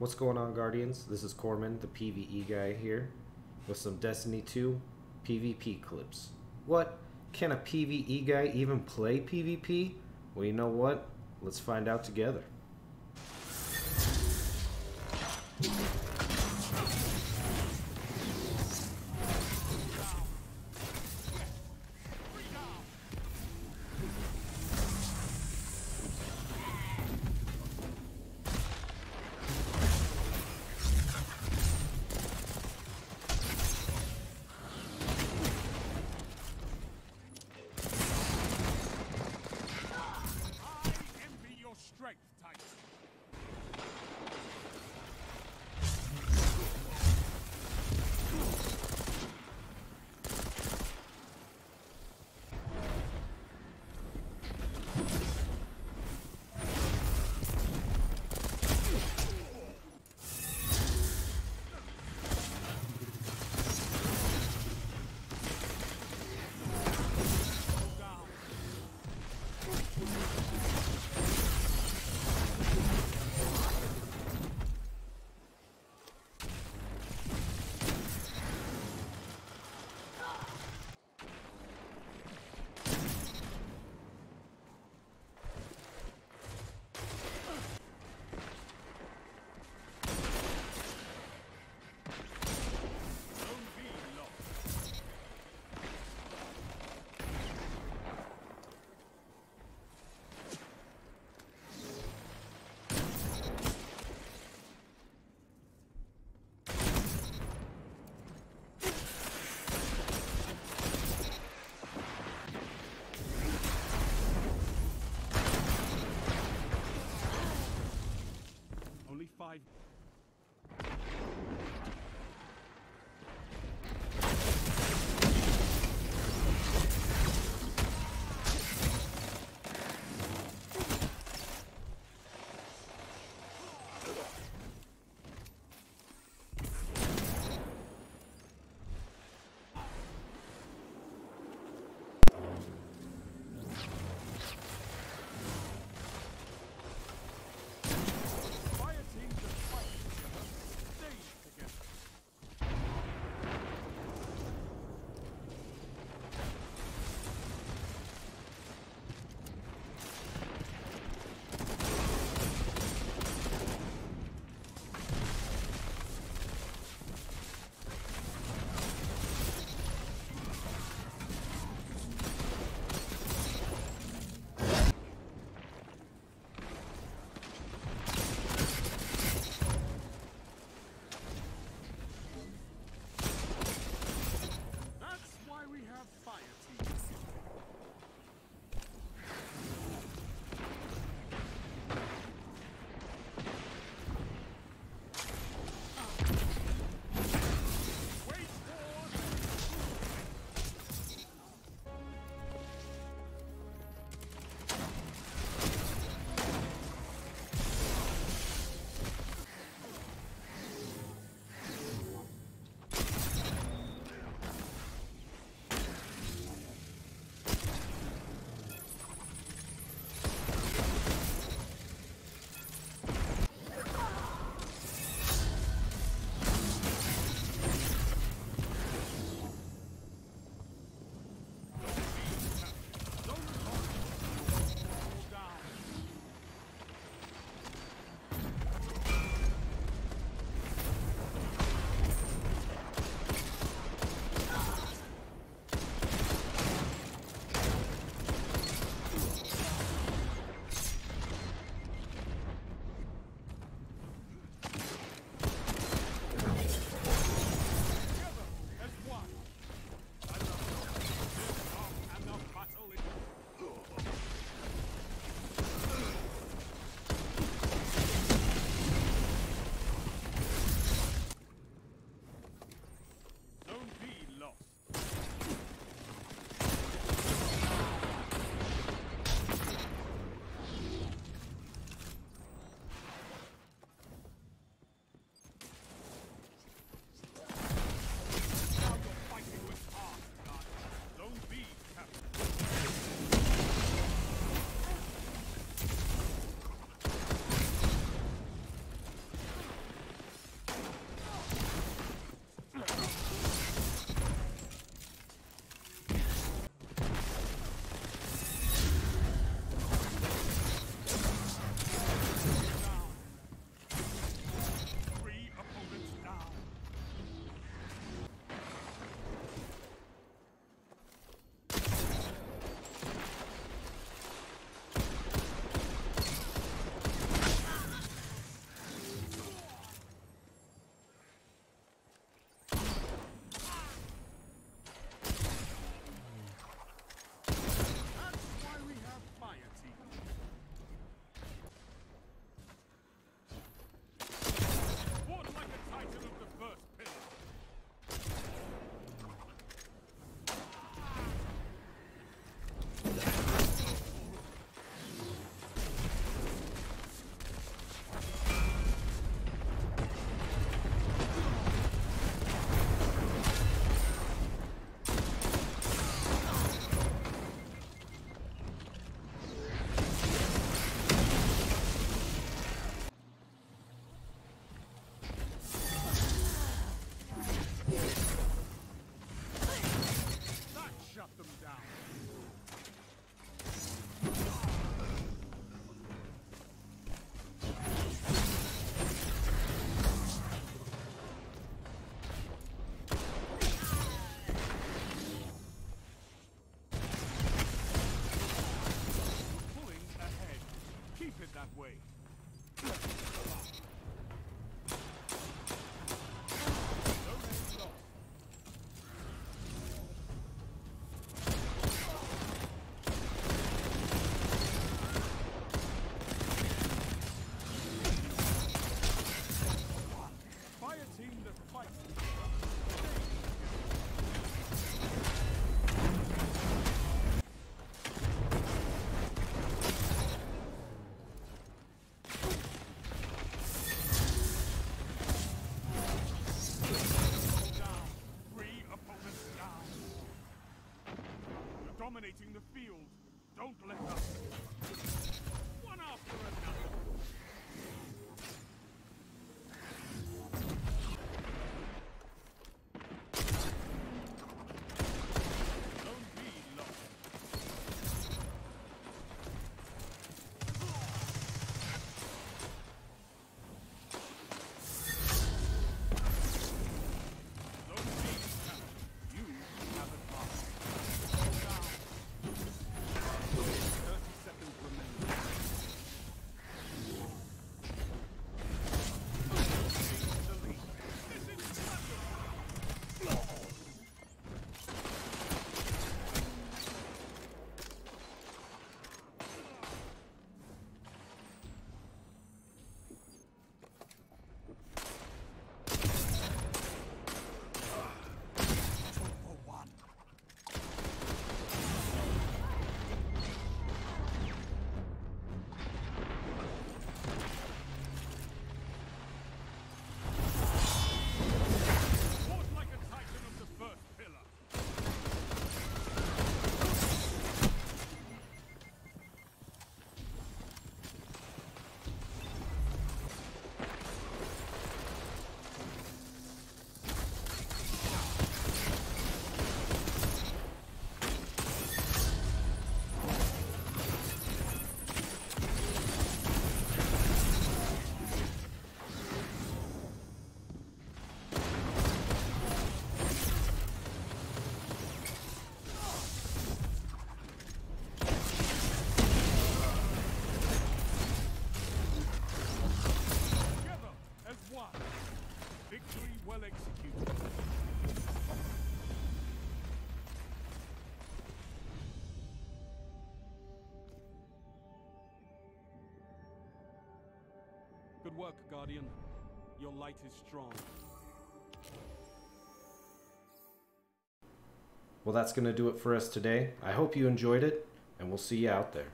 What's going on, Guardians? This is Corman, the PvE guy here, with some Destiny 2 PvP clips. What? Can a PvE guy even play PvP? Well, you know what? Let's find out together. that way. dominating the field. Don't let up. Good work, Guardian. Your light is strong. Well, that's going to do it for us today. I hope you enjoyed it, and we'll see you out there.